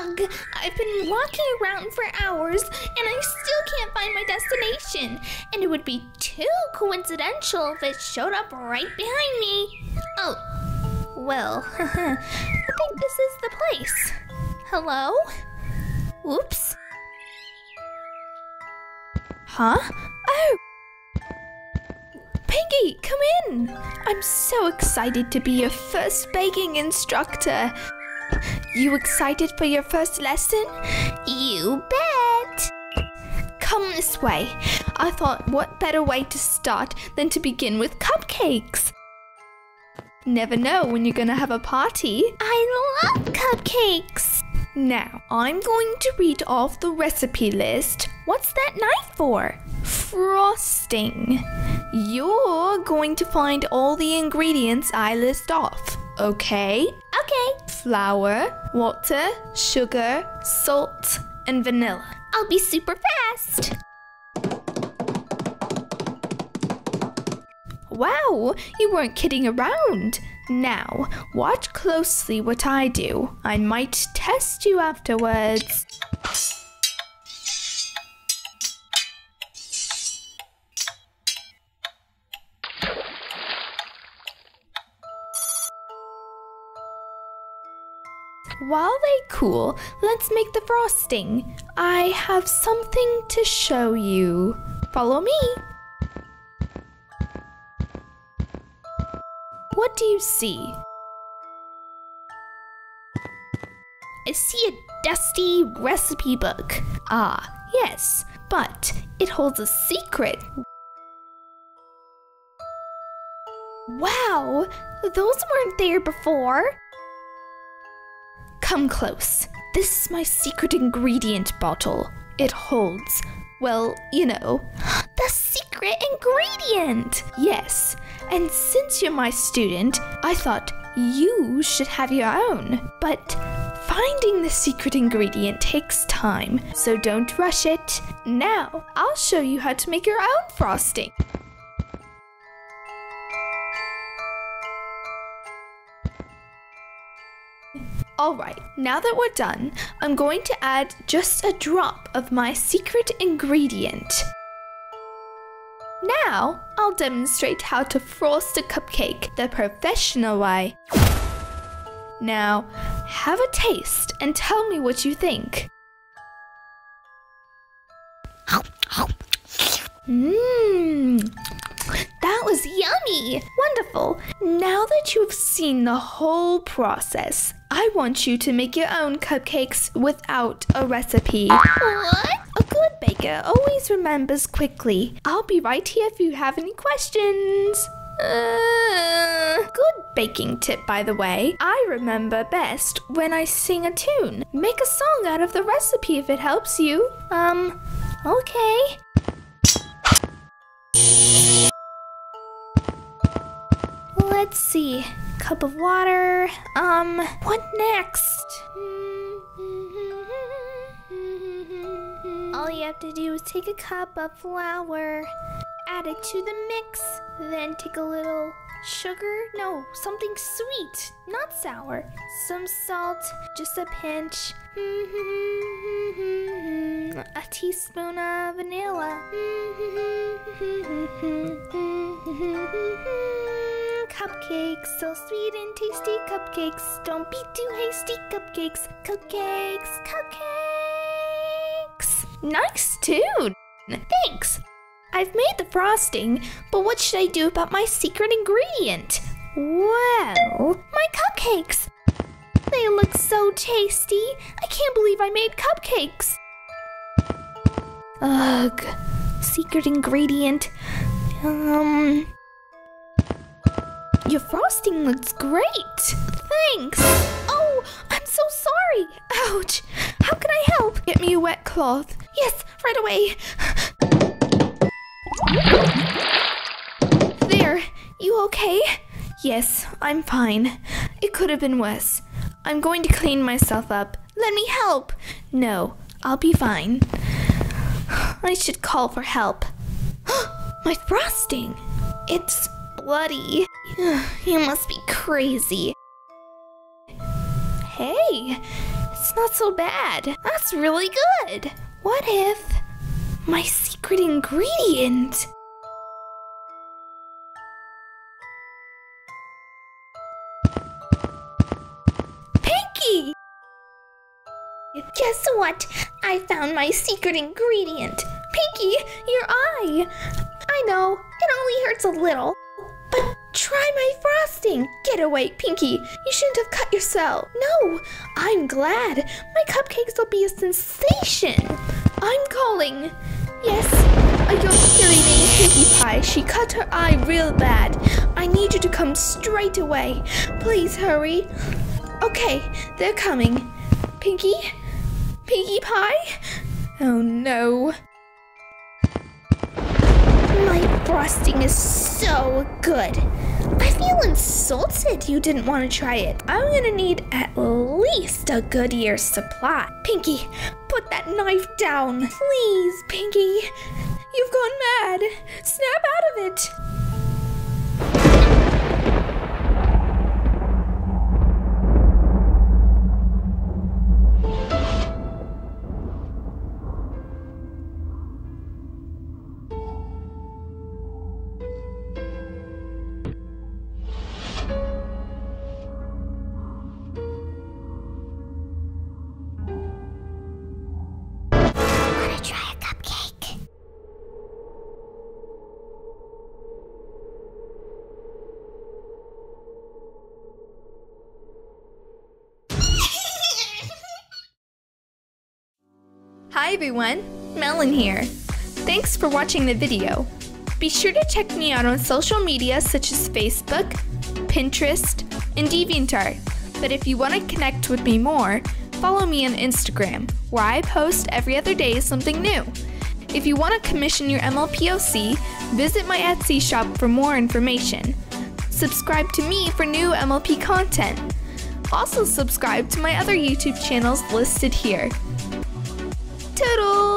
Ugh, I've been walking around for hours and I still can't find my destination. And it would be too coincidental if it showed up right behind me. Oh, well, I think this is the place. Hello? Oops. Huh? Oh! Pinkie, come in! I'm so excited to be your first baking instructor. You excited for your first lesson? You bet! Come this way. I thought, what better way to start than to begin with cupcakes? Never know when you're gonna have a party. I love cupcakes! Now, I'm going to read off the recipe list. What's that knife for? Frosting. You're going to find all the ingredients I list off, okay? Okay. Flour, water, sugar, salt, and vanilla. I'll be super fast. Wow, you weren't kidding around. Now, watch closely what I do. I might test you afterwards. While they cool, let's make the frosting. I have something to show you. Follow me. What do you see? I see a dusty recipe book. Ah, yes, but it holds a secret. Wow, those weren't there before. Come close. This is my secret ingredient bottle. It holds, well, you know, the secret ingredient. Yes, and since you're my student, I thought you should have your own. But finding the secret ingredient takes time, so don't rush it. Now, I'll show you how to make your own frosting. Alright, now that we're done, I'm going to add just a drop of my secret ingredient. Now, I'll demonstrate how to frost a cupcake the professional way. Now, have a taste and tell me what you think. Mmm, was yummy! Wonderful! Now that you've seen the whole process, I want you to make your own cupcakes without a recipe. What? A good baker always remembers quickly. I'll be right here if you have any questions. Uh, good baking tip, by the way. I remember best when I sing a tune. Make a song out of the recipe if it helps you. Um, okay. Let's see. Cup of water. Um, what next? All you have to do is take a cup of flour, add it to the mix, then take a little sugar. No, something sweet, not sour. Some salt, just a pinch. A teaspoon of vanilla. Cupcakes, so sweet and tasty cupcakes. Don't be too hasty, cupcakes. Cupcakes, cupcakes. Nice tune. Thanks. I've made the frosting, but what should I do about my secret ingredient? Well, my cupcakes. They look so tasty. I can't believe I made cupcakes. Ugh. Secret ingredient. Um. Your frosting looks great. Thanks. Oh, I'm so sorry. Ouch. How can I help? Get me a wet cloth. Yes, right away. There. You okay? Yes, I'm fine. It could have been worse. I'm going to clean myself up. Let me help. No, I'll be fine. I should call for help. My frosting! It's bloody. You must be crazy. Hey, it's not so bad. That's really good. What if my secret ingredient? Pinkie! Guess what? I found my secret ingredient. Pinkie, your eye. I know, it only hurts a little. Try my frosting. Get away, Pinkie. You shouldn't have cut yourself. No, I'm glad. My cupcakes will be a sensation. I'm calling. Yes, a your silly name Pinkie Pie. She cut her eye real bad. I need you to come straight away. Please hurry. Okay, they're coming. Pinky? Pinkie Pie? Oh no. My frosting is so good. Insulted you didn't want to try it. I'm gonna need at least a good year's supply. Pinkie, put that knife down. Please, Pinkie. You've gone mad. Snap out of it. Hi everyone, Melon here. Thanks for watching the video. Be sure to check me out on social media such as Facebook, Pinterest, and DeviantArt. But if you want to connect with me more, follow me on Instagram, where I post every other day something new. If you want to commission your MLPOC, visit my Etsy shop for more information. Subscribe to me for new MLP content. Also, subscribe to my other YouTube channels listed here. Toodles!